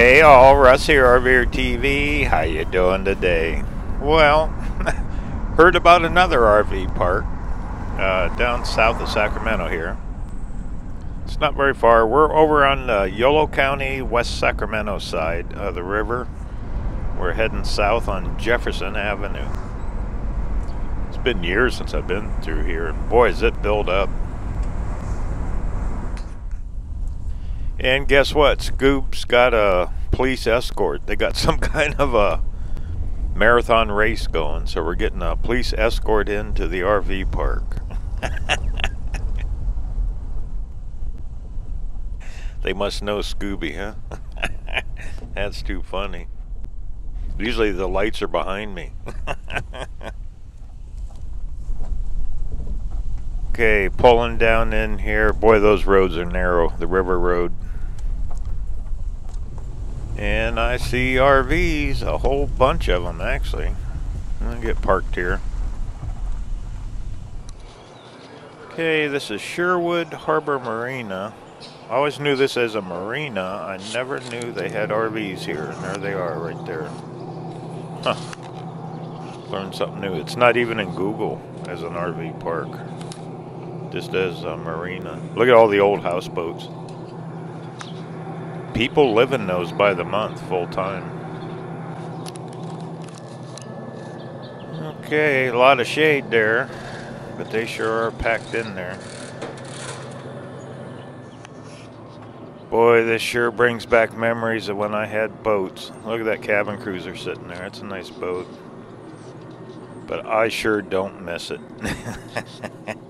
Hey all, Russ here, RVer TV. How you doing today? Well, heard about another RV park uh, down south of Sacramento here. It's not very far. We're over on the Yolo County, West Sacramento side of the river. We're heading south on Jefferson Avenue. It's been years since I've been through here, and boy, is it built up. And guess what? Scoob's got a police escort. They got some kind of a marathon race going, so we're getting a police escort into the RV park. they must know Scooby, huh? That's too funny. Usually the lights are behind me. okay, pulling down in here. Boy, those roads are narrow. The river road. And I see RVs, a whole bunch of them actually. Gonna get parked here. Okay, this is Sherwood Harbor Marina. I always knew this as a marina. I never knew they had RVs here, and there they are right there. Huh. Learned something new. It's not even in Google as an RV park. Just as a marina. Look at all the old houseboats people live in those by the month full time. Okay, a lot of shade there, but they sure are packed in there. Boy, this sure brings back memories of when I had boats. Look at that cabin cruiser sitting there. It's a nice boat. But I sure don't miss it.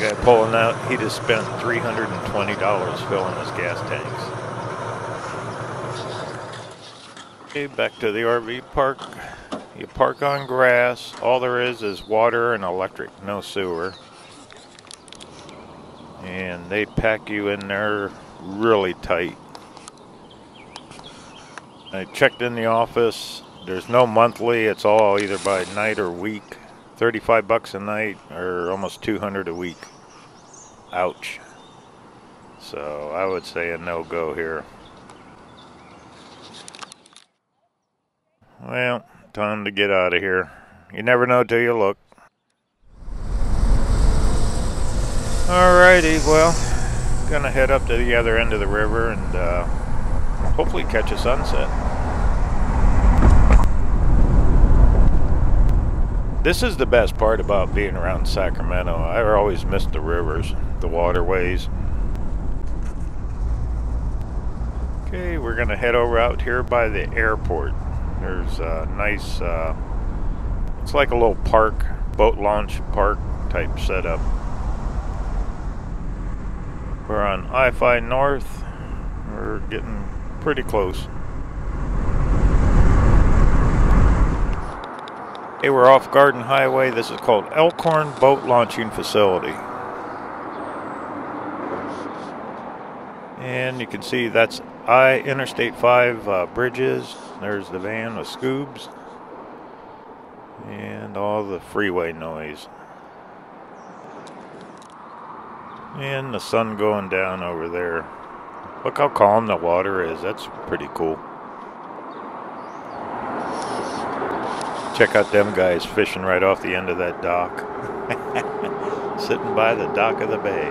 guy pulling out, he just spent $320 filling his gas tanks. Okay, back to the RV park. You park on grass. All there is is water and electric, no sewer. And they pack you in there really tight. I checked in the office. There's no monthly. It's all either by night or week. 35 bucks a night or almost 200 a week. Ouch. So I would say a no-go here. Well, time to get out of here. You never know till you look. Alrighty, well, gonna head up to the other end of the river and uh, hopefully catch a sunset. This is the best part about being around Sacramento. I always miss the rivers, the waterways. Okay, we're going to head over out here by the airport. There's a nice, uh, it's like a little park, boat launch park type setup. We're on I-5 North. We're getting pretty close. Hey, we're off Garden Highway. This is called Elkhorn Boat Launching Facility. And you can see that's I Interstate 5 uh, bridges. There's the van with scoobs. And all the freeway noise. And the sun going down over there. Look how calm the water is. That's pretty cool. Check out them guys fishing right off the end of that dock. Sitting by the dock of the bay.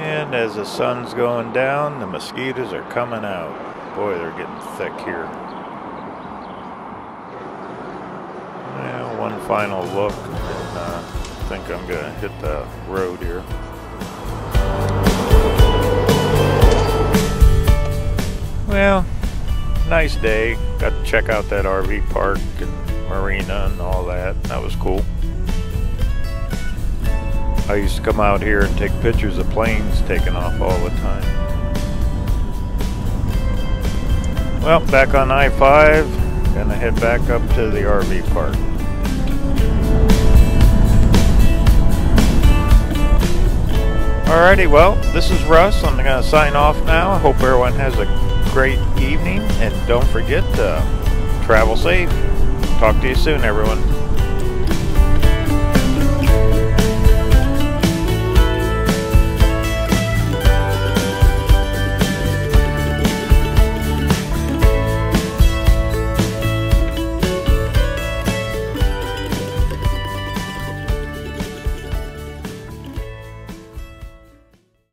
And as the sun's going down, the mosquitoes are coming out. Boy, they're getting thick here. Yeah, one final look, and uh, I think I'm going to hit the road here. Well, nice day. Got to check out that RV park and marina and all that. That was cool. I used to come out here and take pictures of planes taking off all the time. Well, back on I-5. Gonna head back up to the RV park. Alrighty, well, this is Russ. I'm to sign off now. I hope everyone has a great evening, and don't forget to travel safe. Talk to you soon, everyone.